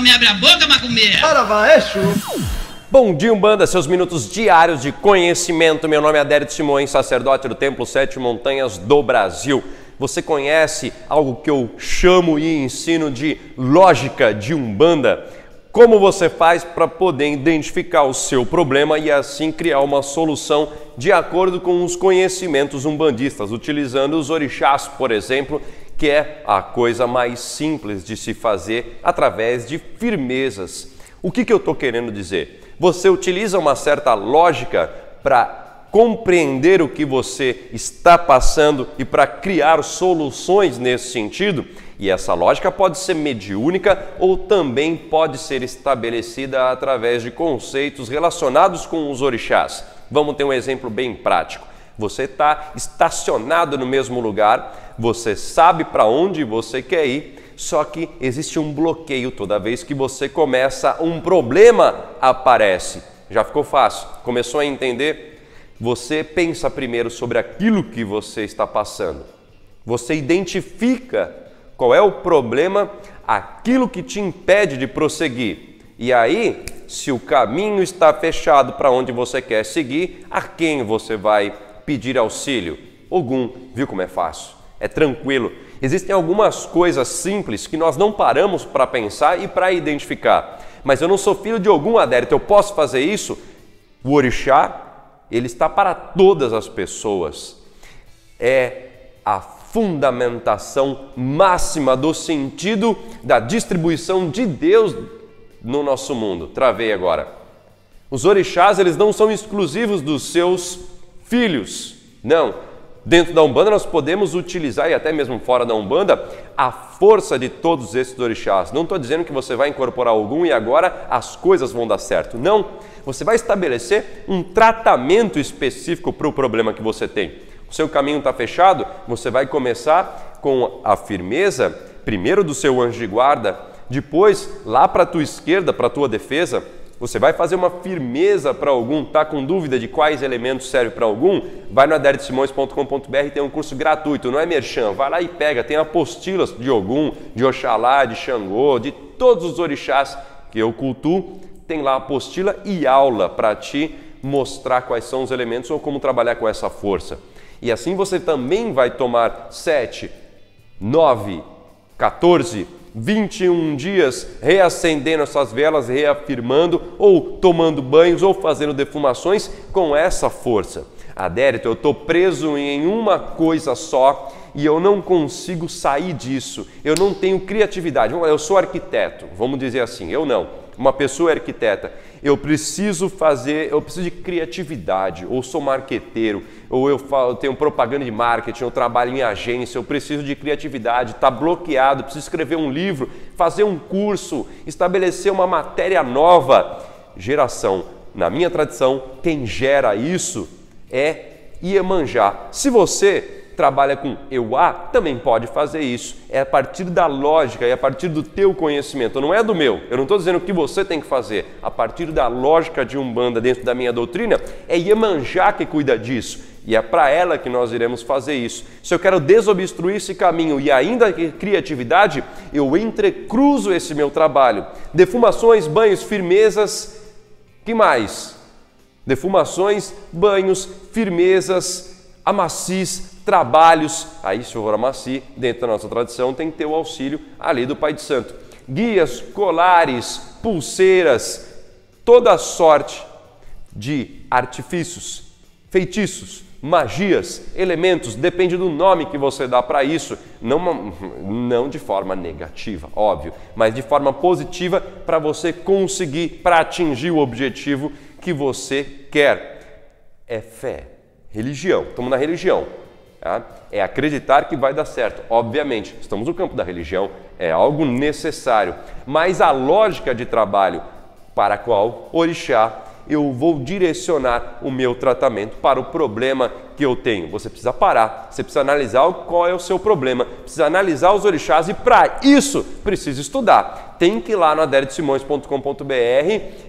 me abre a boca, macumbeira. Para vai, é show. Bom dia, Umbanda, seus minutos diários de conhecimento. Meu nome é Adérito Simões, sacerdote do Templo Sete Montanhas do Brasil. Você conhece algo que eu chamo e ensino de lógica de Umbanda? Como você faz para poder identificar o seu problema e assim criar uma solução de acordo com os conhecimentos umbandistas, utilizando os orixás, por exemplo, que é a coisa mais simples de se fazer através de firmezas. O que, que eu estou querendo dizer? Você utiliza uma certa lógica para compreender o que você está passando e para criar soluções nesse sentido? E essa lógica pode ser mediúnica ou também pode ser estabelecida através de conceitos relacionados com os orixás. Vamos ter um exemplo bem prático. Você está estacionado no mesmo lugar, você sabe para onde você quer ir, só que existe um bloqueio toda vez que você começa, um problema aparece. Já ficou fácil? Começou a entender? Você pensa primeiro sobre aquilo que você está passando. Você identifica qual é o problema? Aquilo que te impede de prosseguir. E aí, se o caminho está fechado para onde você quer seguir, a quem você vai pedir auxílio? Ogum, viu como é fácil? É tranquilo. Existem algumas coisas simples que nós não paramos para pensar e para identificar. Mas eu não sou filho de Ogum, Adérito, eu posso fazer isso? O orixá, ele está para todas as pessoas. É a fundamentação máxima do sentido da distribuição de Deus no nosso mundo. Travei agora. Os orixás, eles não são exclusivos dos seus filhos. Não. Dentro da Umbanda nós podemos utilizar, e até mesmo fora da Umbanda, a força de todos esses orixás. Não estou dizendo que você vai incorporar algum e agora as coisas vão dar certo. Não. Você vai estabelecer um tratamento específico para o problema que você tem o seu caminho está fechado, você vai começar com a firmeza, primeiro do seu anjo de guarda, depois lá para a tua esquerda, para a tua defesa, você vai fazer uma firmeza para algum, tá com dúvida de quais elementos servem para algum? Vai no adertsimões.com.br, tem um curso gratuito, não é merchan, vai lá e pega, tem apostilas de Ogum, de Oxalá, de Xangô, de todos os orixás que eu cultuo, tem lá apostila e aula para te mostrar quais são os elementos ou como trabalhar com essa força. E assim você também vai tomar 7, 9, 14, 21 dias reacendendo essas velas, reafirmando, ou tomando banhos, ou fazendo defumações com essa força. Adérito, eu estou preso em uma coisa só e eu não consigo sair disso. Eu não tenho criatividade. Eu sou arquiteto, vamos dizer assim, eu não uma pessoa é arquiteta, eu preciso fazer, eu preciso de criatividade, ou sou marqueteiro, ou eu, falo, eu tenho propaganda de marketing, eu trabalho em agência, eu preciso de criatividade, está bloqueado, preciso escrever um livro, fazer um curso, estabelecer uma matéria nova. Geração, na minha tradição, quem gera isso é Iemanjá. Se você trabalha com EUA também pode fazer isso. É a partir da lógica e a partir do teu conhecimento, não é do meu. Eu não estou dizendo o que você tem que fazer. A partir da lógica de Umbanda dentro da minha doutrina, é Iemanjá que cuida disso. E é para ela que nós iremos fazer isso. Se eu quero desobstruir esse caminho e ainda criatividade, eu entrecruzo esse meu trabalho. Defumações, banhos, firmezas, que mais? Defumações, banhos, firmezas, amacis, trabalhos, aí se for amaci, dentro da nossa tradição, tem que ter o auxílio ali do Pai de Santo. Guias, colares, pulseiras, toda sorte de artifícios, feitiços, magias, elementos, depende do nome que você dá para isso, não, não de forma negativa, óbvio, mas de forma positiva para você conseguir, para atingir o objetivo que você quer. É fé, religião, estamos na religião. Tá? É acreditar que vai dar certo. Obviamente, estamos no campo da religião, é algo necessário. Mas a lógica de trabalho para a qual orixá eu vou direcionar o meu tratamento para o problema que eu tenho. Você precisa parar, você precisa analisar qual é o seu problema, precisa analisar os orixás e para isso precisa estudar. Tem que ir lá no aderitosimões.com.br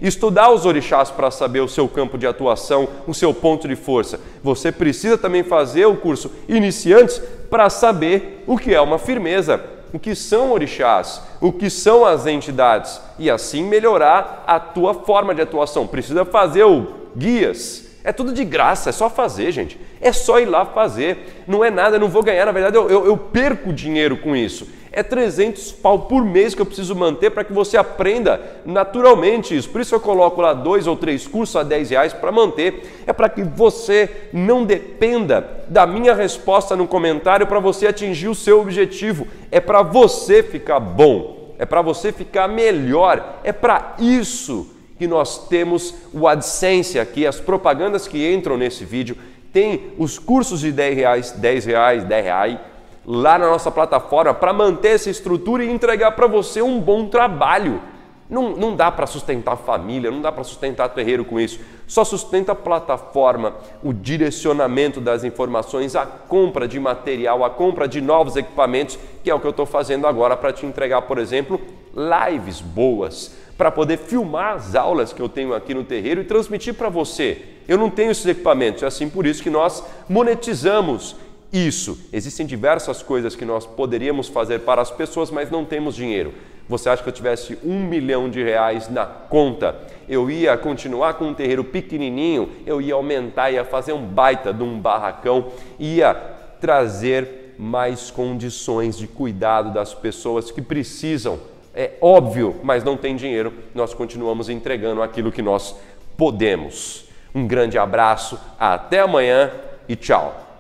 estudar os orixás para saber o seu campo de atuação, o seu ponto de força. Você precisa também fazer o curso Iniciantes para saber o que é uma firmeza o que são orixás, o que são as entidades e assim melhorar a tua forma de atuação. Precisa fazer o guias. É tudo de graça, é só fazer, gente. É só ir lá fazer. Não é nada, eu não vou ganhar. Na verdade, eu, eu, eu perco dinheiro com isso. É 300 pau por mês que eu preciso manter para que você aprenda naturalmente isso. Por isso eu coloco lá dois ou três cursos a 10 reais para manter. É para que você não dependa da minha resposta no comentário para você atingir o seu objetivo. É para você ficar bom. É para você ficar melhor. É para isso que nós temos o AdSense aqui, as propagandas que entram nesse vídeo, tem os cursos de 10 reais, 10 reais, 10 reais lá na nossa plataforma para manter essa estrutura e entregar para você um bom trabalho. Não, não dá para sustentar família, não dá para sustentar terreiro com isso. Só sustenta a plataforma, o direcionamento das informações, a compra de material, a compra de novos equipamentos, que é o que eu estou fazendo agora para te entregar, por exemplo, lives boas para poder filmar as aulas que eu tenho aqui no terreiro e transmitir para você. Eu não tenho esses equipamentos, é assim por isso que nós monetizamos isso. Existem diversas coisas que nós poderíamos fazer para as pessoas, mas não temos dinheiro. Você acha que eu tivesse um milhão de reais na conta? Eu ia continuar com um terreiro pequenininho, eu ia aumentar, ia fazer um baita de um barracão, ia trazer mais condições de cuidado das pessoas que precisam é óbvio, mas não tem dinheiro, nós continuamos entregando aquilo que nós podemos. Um grande abraço, até amanhã e tchau.